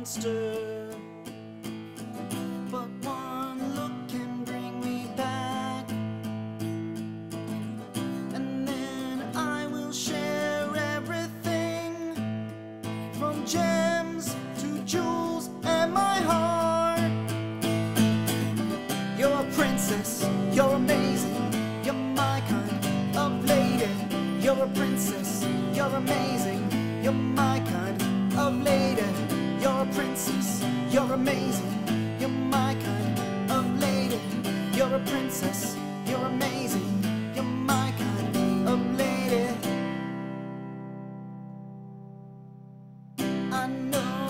monster. But one look can bring me back. And then I will share everything from gems to jewels and my heart. You're a princess, you're amazing, you're my kind of lady. You're a princess, you're amazing, you're my kind of lady. You're a princess, you're amazing, you're my kind of lady. You're a princess, you're amazing, you're my kind of lady. I know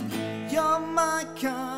you're my